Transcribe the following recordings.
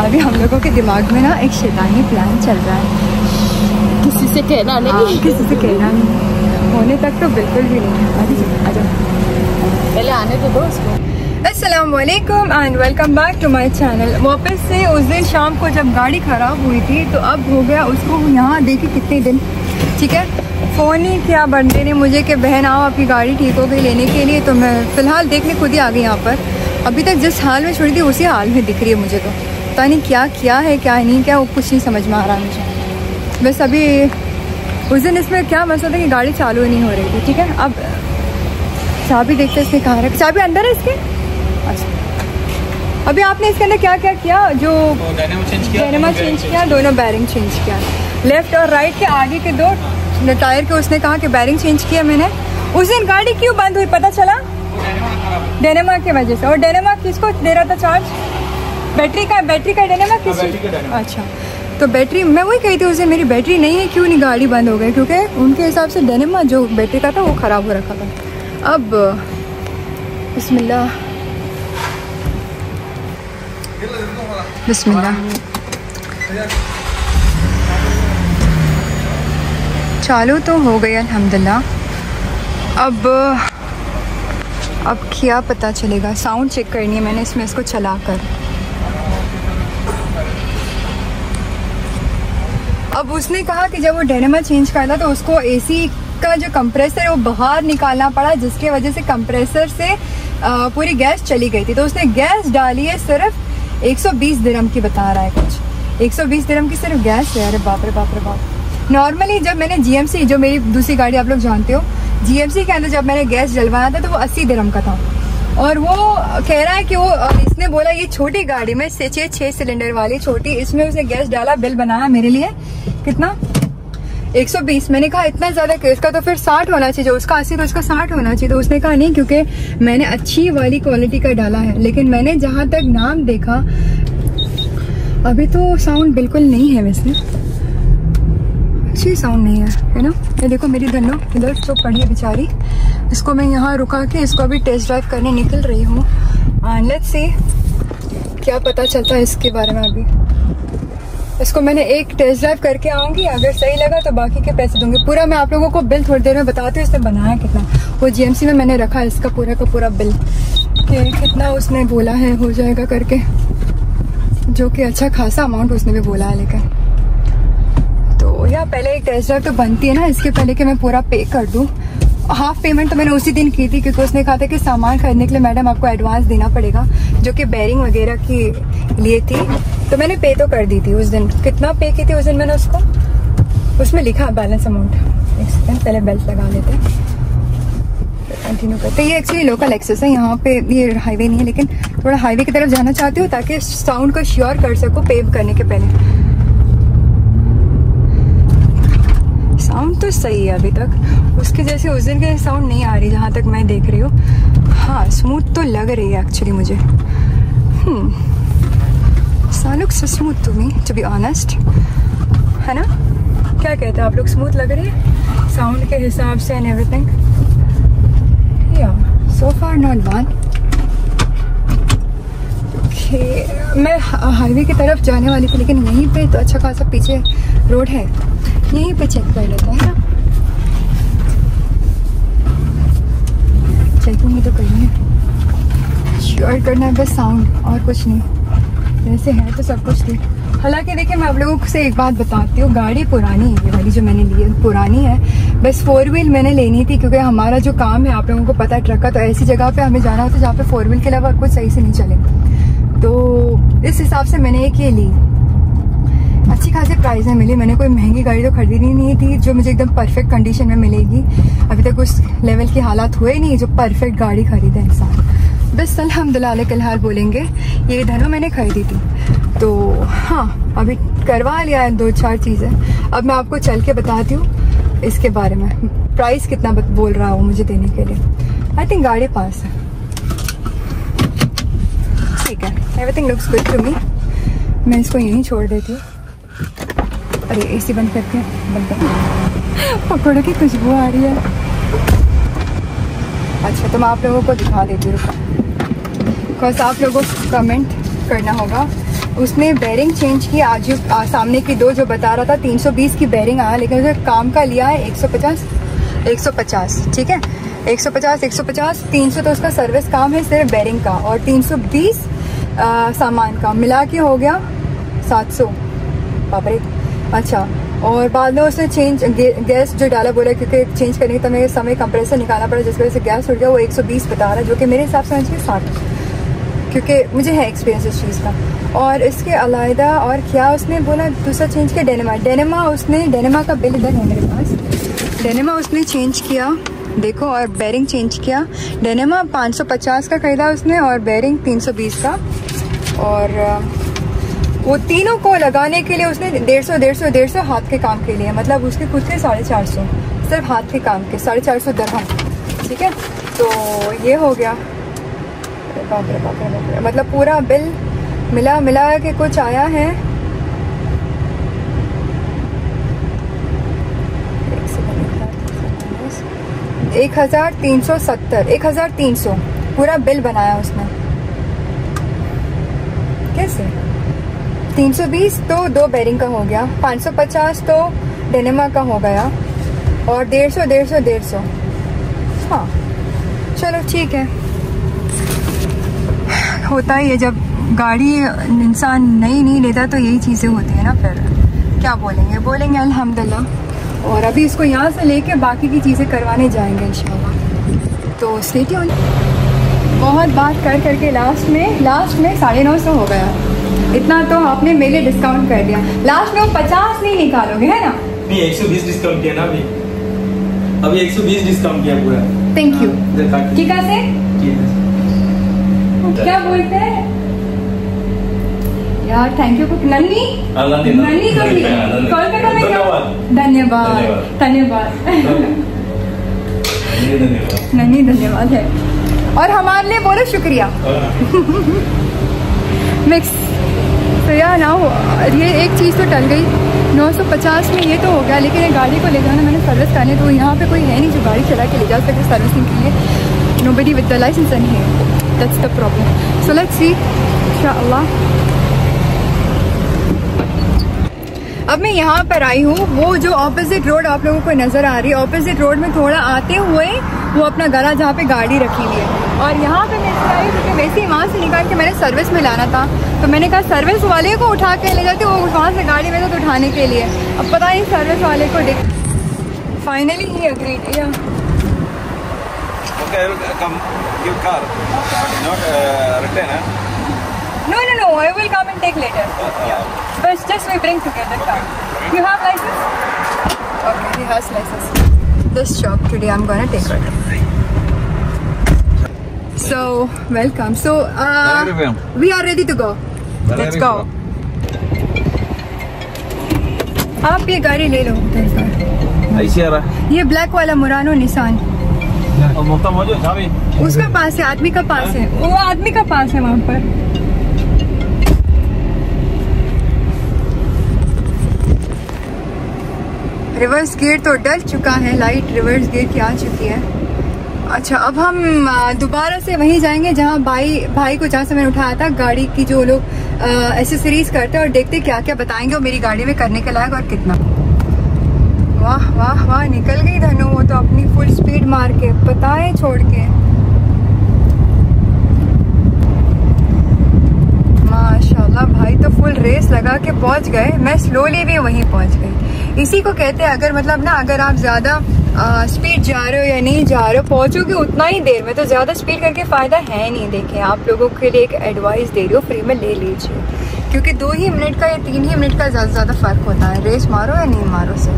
अभी हम लोगों के दिमाग में ना एक शैतानी प्लान चल रहा है। किसी से कहना हाँ, नहीं। किसी से कहना नहीं। होने तक तो बिल्कुल भी नहीं है। अभी आ जाओ पहले आने तो दो उसको। Aslam and welcome back to my channel वापस से उस दिन शाम को जब गाड़ी ख़राब हुई थी तो अब हो गया उसको यहाँ देखी कितने दिन। ठीक है? फ़ोन ही किया बंदे ने मुझे कि बहन आओ आपकी गाड़ी ठीक हो गई लेने के लिए तो मैं फ़िलहाल देखने खुद ही आ गई यहाँ पर। अभी तक जिस हाल में छोड़ी थी उसी हाल में दिख रही है मुझे तो। पता नहीं क्या किया है क्या नहीं क्या वो कुछ नहीं समझ में आ रहा मुझे। बस अभी उस दिन इसमें क्या मसला था कि गाड़ी चालू नहीं हो रही थी ठीक है? अब चाबी देखते इसने कहाँ रखी। चाबी अंदर है इसके? अच्छा। अभी आपने इसके अंदर क्या क्या किया? जो डायनेमा चेंज किया दोनों बैरिंग चेंज किया लेफ़्ट और राइट के आगे के दो टायर के उसने कहा कि बैरिंग चेंज किया मैंने। उस दिन गाड़ी क्यों बंद हुई पता चला? डेनेमा की वजह से। और डेनेमा किसको दे रहा था चार्ज बैटरी का बैटरी का डेनेमा किस? अच्छा। तो बैटरी मैं वही कही थी उसे मेरी बैटरी नहीं है क्यों नहीं गाड़ी बंद हो गई? क्योंकि उनके हिसाब से डेनेमा जो बैटरी का था वो ख़राब हो रखा था। अब बसमिल्ला बसमिल्ला चालू तो हो गई अल्हम्दुलिल्लाह अब अब क्या पता चलेगा? साउंड चेक करनी है मैंने इसमें इसको चला कर अब उसने कहा कि जब वो डेनेमा चेंज करता तो उसको एसी का जो कंप्रेसर है वो बाहर निकालना पड़ा जिसकी वजह से कंप्रेसर से आ, पूरी गैस चली गई थी। तो उसने गैस डाली है सिर्फ़ 120 दिरम की बता रहा है कुछ। 120 दिरम की सिर्फ़ गैस है। अरे बाप रे बाप रे बाप। नॉर्मली जब मैंने जीएमसी जो मेरी दूसरी गाड़ी आप लोग जानते हो जीएमसी के अंदर जब मैंने गैस जलवाया था तो वो 80 दिरम का था। और वो कह रहा है कि वो इसने बोला, ये छोटी गाड़ी, में से छः छः सिलेंडर वाली, छोटी, इसमें उसने गैस डाला, बिल बनाया मेरे लिए। कितना? 120 मैंने कहा, इतना ज़्यादा इसका तो फिर 60 होना चाहिए उसका 80 तो उसका 60 होना चाहिए। तो उसने कहा, नहीं, क्योंकि मैंने अच्छी वाली क्वालिटी का डाला है, लेकिन मैंने जहाँ तक नाम देखा, अभी तो साउंड बिल्कुल नहीं है वैसे। अच्छी साउंड नहीं है है ना ये देखो मेरी धनो इधर तो पड़ी है बेचारी। इसको मैं यहाँ रुका के इसको अभी टेस्ट ड्राइव करने निकल रही हूँ। लेट्स से क्या पता चलता है इसके बारे में अभी। इसको मैंने एक टेस्ट ड्राइव करके आऊँगी, अगर सही लगा तो बाकी के पैसे दूँगी। पूरा मैं आप लोगों को बिल थोड़ी देर में बताती हूँ, इसने बनाया कितना। वो जीएमसी में मैंने रखा है, इसका पूरा का पूरा बिल। कि कितना उसने बोला है, हो जाएगा करके। जो कि अच्छा खासा अमाउंट उसने भी बोला है लेकिन या पहले एक टेस्ट ड्राइव तो बनती है ना, इसके पहले कि मैं पूरा पे कर दूँ। हाफ़ पेमेंट तो मैंने उसी दिन की थी, क्योंकि उसने कहा था कि सामान खरीदने के लिए मैडम आपको एडवांस देना पड़ेगा, जो कि बैरिंग वगैरह के लिए थी। तो मैंने पे तो कर दी थी उस दिन। कितना पे की थी उस दिन मैंने उसको? उसमें लिखा बैलेंस अमाउंट एक सेकेंड पहले बेल्ट लगा लेते कंटिन्यू करते ये एक्चुअली लोकल एक्सेस है, यहाँ पे ये हाईवे नहीं है, लेकिन थोड़ा हाईवे की तरफ़ जाना चाहती हूँ, ताकि साउंड को श्योर कर सकूँ पेव करने के पहले। साउंड तो सही है अभी तक। उसके जैसे उस दिन के साउंड नहीं आ रही जहाँ तक मैं देख रही हूँ। हाँ स्मूथ तो लग रही है एक्चुअली मुझे। Look so smooth to me to be honest है ना? क्या कहते हैं आप लोग स्मूथ लग रहे हैं? साउंड के हिसाब से एंड एवरीथिंग या सो फार नॉट वन मैं हाईवे की तरफ़ जाने वाली थी, लेकिन यहीं पे तो अच्छा खासा पीछे रोड है। यहीं पे चेक कर लेते हैं। ना चेकिंग तो करनी है श्योर करना है बस साउंड और कुछ नहीं। वैसे है तो सब कुछ ठीक। हालाँकि देखिए, मैं आप लोगों से एक बात बताती हूँ। गाड़ी पुरानी है, ये वाली जो मैंने ली है, पुरानी है। बस फोर व्हील मैंने लेनी थी क्योंकि हमारा जो काम है, आप लोगों को पता है ट्रक का तो ऐसी जगह पे हमें जाना होता है जहाँ पे फोर व्हील के अलावा कुछ सही से नहीं चले। तो इस हिसाब से मैंने एक ये ली। अच्छी खासी प्राइस में मिली। मैंने कोई महँगी गाड़ी तो खरीदी नहीं थी जो मुझे एकदम परफेक्ट कंडीशन में मिलेगी। अभी तक उस लेवल की हालात हुए नहीं जो परफेक्ट गाड़ी खरीदे इंसान। बस अलहमदिल्ला हाल बोलेंगे, ये धनो मैंने खरीदी थी। तो हाँ अभी करवा लिया है दो चार चीज़ें। अब मैं आपको चल के बताती हूँ इसके बारे में। प्राइस कितना बोल रहा हूँ मुझे देने के लिए। आई थिंक गाड़ी पास है। ठीक है। Everything looks good to me मैं इसको यहीं छोड़ देती हूँ। अरे एसी बंद करके बंद कर पकौड़े की खुशबू आ रही है। अच्छा तो मैं आप लोगों को दिखा देती हूँ बिकॉज़ आप लोगों को कमेंट करना होगा। उसने बैरिंग चेंज की आज आ, सामने की दो जो बता रहा था 320 की बैरिंग आया लेकिन उसने काम का लिया है 150 150 ठीक है? 150 150 300 तो उसका सर्विस काम है सिर्फ़ बैरिंग का। और 320 आ, सामान का मिला के हो गया 700 बाबरे अच्छा और बाद में उसने चेंज गैस जो डाला बोला, क्योंकि चेंज करने का मेरे समय कंप्रेसर निकालना पड़ा जिसकी वजह से गैस उठ गया, वो 120 बता रहा जो कि मेरे हिसाब से चाहिए साठ क्योंकि मुझे है एक्सपीरियंस इस चीज़ का। और इसके अलावा और क्या उसने बोला, दूसरा चेंज किया? डेनेमा डेनेमा उसने डेनेमा का बिल इधर है मेरे पास। डेनेमा उसने चेंज किया, देखो, और बैरिंग चेंज किया। डेनेमा 550 का खरीदा उसने, और बेरिंग 320 का। और वो तीनों को लगाने के लिए उसने डेढ़ सौ डेढ़ सौ डेढ़ सौ हाथ के काम के लिए मतलब उसके खुद के साढ़े चार सौ, सिर्फ़ हाथ के काम के, साढ़े चार सौ दरहम, ठीक है? तो ये हो गया। मतलब पूरा बिल मिला मिला के कुछ आया है? एक हज़ार तीन सौ सत्तर, एक हज़ार तीन सौ, पूरा बिल बनाया उसने। कैसे? 320 तो दो बेरिंग का हो गया 550 तो डेनेमा का हो गया, और डेढ़ सौ डेढ़ सौ डेढ़ सौ। हाँ चलो ठीक है। होता ही है, जब गाड़ी इंसान नई नहीं लेता तो यही चीज़ें होती है ना फिर। क्या बोलेंगे? बोलेंगे अल्हम्दुलिल्लाह। और अभी इसको यहाँ से लेके बाकी की चीज़ें करवाने जाएँगे, इंशाल्लाह। तो स्टेट बहुत बात कर करके लास्ट में लास्ट में साढ़े नौ सौ हो गया। इतना तो आपने मेरे डिस्काउंट कर दिया। लास्ट में वो पचास नहीं निकालोगे है ना? नहीं एक सौ बीस डिस्काउंट किया ना अभी। अभी एक सौ बीस डिस्काउंट किया पूरा। थैंक यू ठीक है। क्या बोलते हैं? यार थैंक यू नन्नी नन्नी तो कोलकाता में क्या? धन्यवाद। धन्यवाद। नन्नी धन्यवाद। है। और हमारे लिए बोलो शुक्रिया। मिक्स। तो यार ना ये एक चीज़ तो टल गई। 950 में ये तो हो गया, लेकिन ये गाड़ी को ले जाना मैंने सर्विस करने तो यहाँ पे कोई है नहीं जो गाड़ी चला के ले जा सके सर्विसिंग के लिए। Nobody with the licence and है that's the problem so let's see Allah अब मैं यहाँ पर आई हूँ। वो जो ऑपोजिट रोड आप लोगों को नज़र आ रही है ऑपोजिट रोड में थोड़ा आते हुए वो अपना गला जहाँ पे गाड़ी रखी हुई है। और यहाँ पे मैं इसलिए आई क्योंकि वैसे ही वहाँ से निकाल के मैंने सर्विस में लाना था तो मैंने कहा सर्विस वाले को उठा के ले जाती वो वहाँ से गाड़ी में तो उठाने के लिए अब पता नहीं सर्विस वाले को फाइनली ही अग्रीड या Okay, come give car. Not uh, return, huh? No, no, no. I will come and take later. Uh, yeah. But just we bring together car. You have license? Okay, he has license. This shop today I'm gonna take it. So welcome. So uh, we? are ready to go. Let's go. आप ये गाड़ी ले लो ये black वाला Murano निशान उसका पास है आदमी का पास है। वो आदमी का पास है वहाँ पर। रिवर्स गेट तो डल चुका है लाइट रिवर्स गेट की आ चुकी है। अच्छा अब हम दोबारा से वहीं जाएँगे जहाँ भाई भाई को जहाँ से मैंने उठाया था, गाड़ी की जो लोग एसेसरीज करते हैं और देखते क्या क्या बताएँगे और मेरी गाड़ी में करने के लायक और कितना। वाह वाह वाह, निकल गई धनु, वो तो अपनी फुल स्पीड मार के पता है छोड़ के। माशाल्लाह, भाई तो फुल रेस लगा के पहुँच गए, मैं स्लोली भी वहीं पहुँच गई। इसी को कहते हैं, अगर मतलब ना, अगर आप ज़्यादा स्पीड जा रहे हो या नहीं जा रहे हो पहुंचोगे उतना ही देर में। तो ज़्यादा स्पीड करके फ़ायदा है नहीं देखें। आप लोगों के लिए एक एडवाइस दे रही हो फ्री में ले लीजिए। क्योंकि दो ही मिनट का या तीन ही मिनट का ज़्यादा ज़्यादा फ़र्क होता है। रेस मारो या नहीं मारो से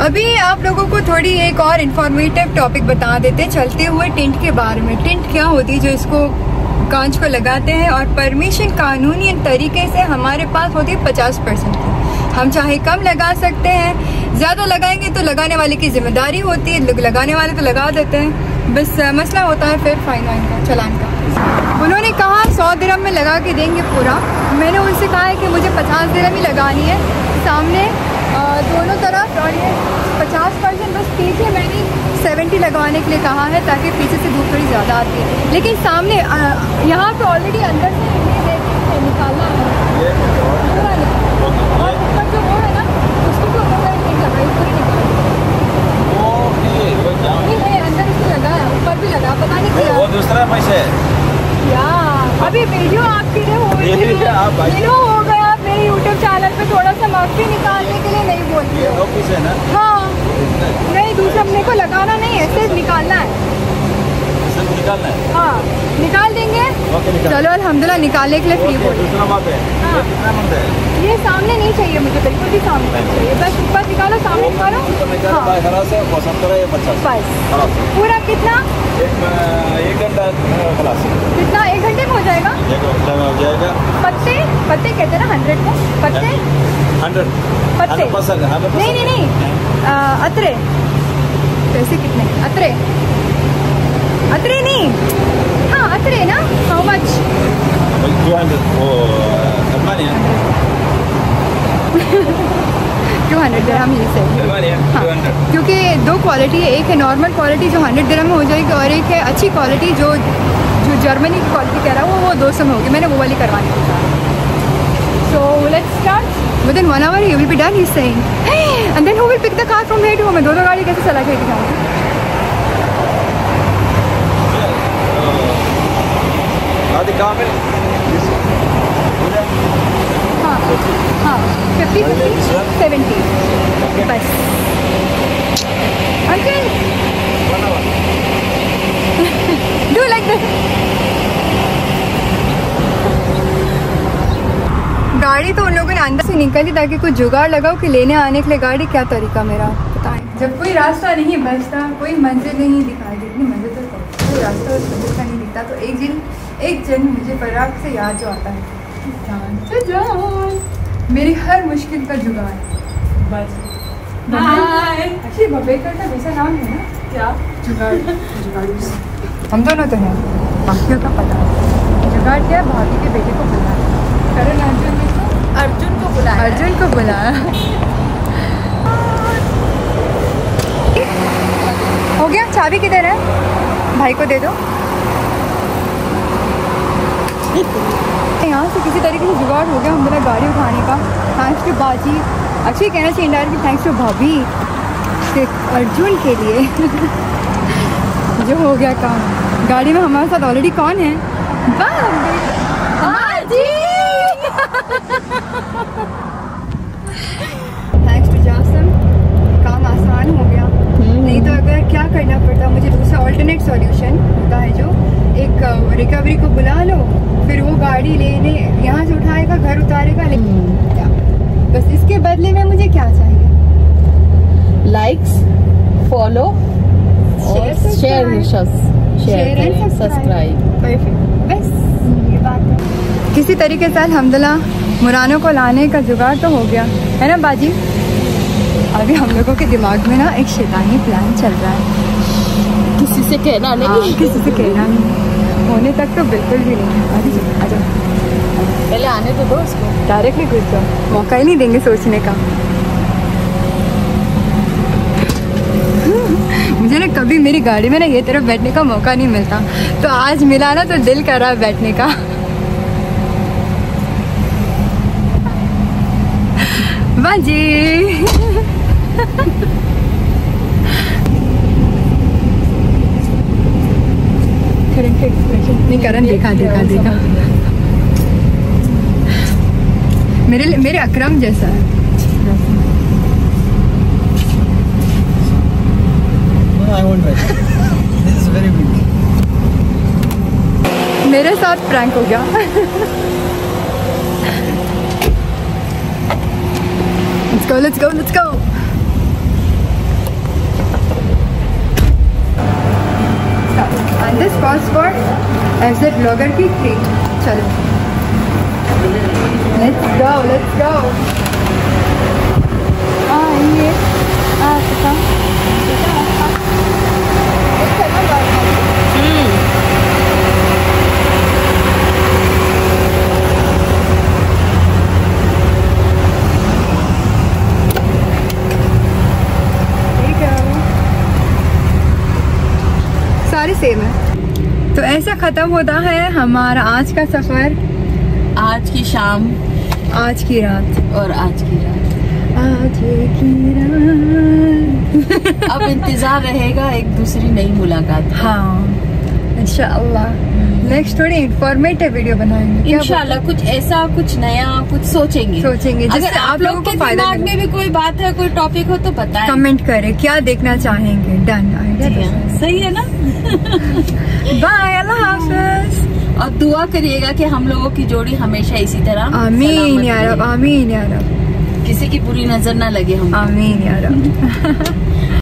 अभी आप लोगों को थोड़ी एक और इन्फॉर्मेटिव टॉपिक बता देते हैं चलते हुए टिंट के बारे में। टिंट क्या होती है जो इसको कांच को लगाते हैं और परमिशन कानूनी तरीके से हमारे पास होती है पचास परसेंट की। हम चाहे कम लगा सकते हैं, ज़्यादा लगाएँगे तो लगाने वाले की ज़िम्मेदारी होती है लगाने वाले तो लगा देते हैं। बस मसला होता है फिर फाइन वाइन का, चलान का। उन्होंने कहा, सौ दिरम में लगा के देंगे पूरा। मैंने उनसे कहा है कि मुझे पचास दिरम ही लगानी है। सामने दोनों तरफ़ और ये पचास परसेंट बस पीछे मैंने सेवेंटी लगवाने के लिए कहा है ताकि पीछे से धूप थोड़ी ज़्यादा आती है। लेकिन सामने यहाँ पे ऑलरेडी अंदर से निकालना है। और ऊपर जो वो है ना उसको तो ऊपर नहीं लगा ऊपर ही नहीं अंदर इसमें लगा ऊपर भी लगा पता नहीं नहीं, क्या। वो दूसरा पैसे है। अभी वीडियो आपके लिए हो मेरे यूट्यूब चैनल पे थोड़ा सा माफ़ी निकालने के लिए नहीं बोलती हो। है ना? हाँ। नहीं दूसरा अपने को लगाना नहीं है सिर्फ़ निकालना है। सिर्फ़ निकालना है? हाँ निकाल देंगे। निकाल। चलो अल्हम्दुलिल्लाह निकालने के लिए फ्री बोल है। हाँ। ये है? सामने नहीं चाहिए मुझे बिल्कुल भी सामने नहीं चाहिए। बस ऊपर निकालो सामने निकालो। हाँ पचास बस पूरा कितना एक अ, एक घंटा अ, खलास कितना एक घंटे में हो जाएगा एक घंटा में हो जाएगा पत्ते कहते हैं ना हंड्रेड को पत्ते? हंड्रेड पत्ते? नहीं नहीं नहीं. अतरे. पैसे कितने? अतरे. अतरे नहीं. हाँ अतरे ना? How much two hundred two hundred gram ही सही हाँ. क्योंकि दो क्वालिटी है. एक है नॉर्मल क्वालिटी जो हंड्रेड ग्राम में हो जाएगी और एक है अच्छी क्वालिटी जो जो जर्मनी की क्वालिटी कह रहा है वो वो दो सौ में होगी. मैंने वो वाली करवानी को So let's start. Within one hour he will be done, he's saying. And then who will pick the car from here to home? दोनों गाड़ी कैसे चला के जाऊँगी? आदि कामिल हाँ हाँ फिफ्टी फिफ्टी सेवेंटी बस गाड़ी तो उन लोगों ने अंदर से निकाली ताकि कुछ जुगाड़ लगाओ कि लेने आने के लिए गाड़ी क्या तरीका मेरा बताएँ। जब कोई रास्ता नहीं बचता कोई मंजिल नहीं दिखाई देती मंजिल तो कोई रास्ता उस मंजिल का नहीं दिखता। तो एक दिन एक दिन मुझे फराक से याद जो आता है। जान से जान मेरी हर मुश्किल का जुगाड़। बस। अच्छी बबेकर का वैसा नाम है ना? क्या? जुगाड़ जुगाड़। हम दोनों तो हैं बाकियों का पता है। जुगाड़ क्या है? भाभी के बेटे को बुलाया। करण अर्जुन तो अर्जुन को बुलाया। अर्जुन को बुलाया हो गया चाबी किधर है? भाई को दे दो। यहाँ से किसी तरीके से जुगाड़ हो गया हमारा गाड़ी उठाने का। थैंक्स टू बाजी। अच्छी कहना चाहिए इंडायरेक्टली थैंक्स टू भाभी अर्जुन के लिए। जो हो गया काम। गाड़ी में हमारे साथ ऑलरेडी कौन है? बाजी। थैंक्स टू जासम काम आसान हो गया। नहीं तो अगर क्या करना पड़ता मुझे दूसरा ऑल्टरनेट सॉल्यूशन होता है जो एक रिकवरी को बुला लो फिर वो गाड़ी लेने यहाँ से उठाएगा घर उतारेगा लेकिन क्या बस इसके बदले में मुझे क्या चाहिए? Likes follow share share subscribe perfect किसी तरीके से अलहमदिल्ला मुरानों को लाने का जुगाड़ तो हो गया। है ना बाजी? अभी हम लोगों के दिमाग में ना एक शैतानी प्लान चल रहा है। किसी से कहना हाँ, नहीं किसी से कहना नहीं। होने तक तो बिल्कुल भी नहीं। है अभी आ पहले आने तो दो उसको। डायरेक्टली घुस जाओ मौका ही नहीं देंगे सोचने का। मुझे ना कभी मेरी गाड़ी में ना ये तरफ़ बैठने का मौका नहीं मिलता। तो आज मिला ना तो दिल कर रहा है बैठने का। बाजी करण नहीं करण देखा देखा देखा। मेरे मेरे अकरम जैसा है. मेरे साथ प्रैंक हो गया। Let's go, let's go, let's go. And this passport as a blogger की treat. चलो. Let's go, let's go. आइए. आ, ऐसा खत्म होता है हमारा आज का सफ़र। आज की शाम। आज की रात। और आज की रात। आज की रात। अब इंतज़ार रहेगा एक दूसरी नई मुलाकात हाँ इंशाल्लाह नेक्स्ट थोड़ी इंफॉर्मेटिव वीडियो बनाएँगे। इंशाल्लाह कुछ ऐसा कुछ नया कुछ सोचेंगे। सोचेंगे, अगर आप लोगों को फ़ायदा दिमाग में भी कोई बात है कोई टॉपिक हो तो बताएँ। कमेंट करें क्या देखना चाहेंगे? डन हाँ, सही है। ना? बाय हाफिज। और दुआ करिएगा कि हम लोगों की जोड़ी हमेशा इसी तरह आमीन यार आमीन यार। किसी की बुरी नज़र ना लगे हम आमीन या रब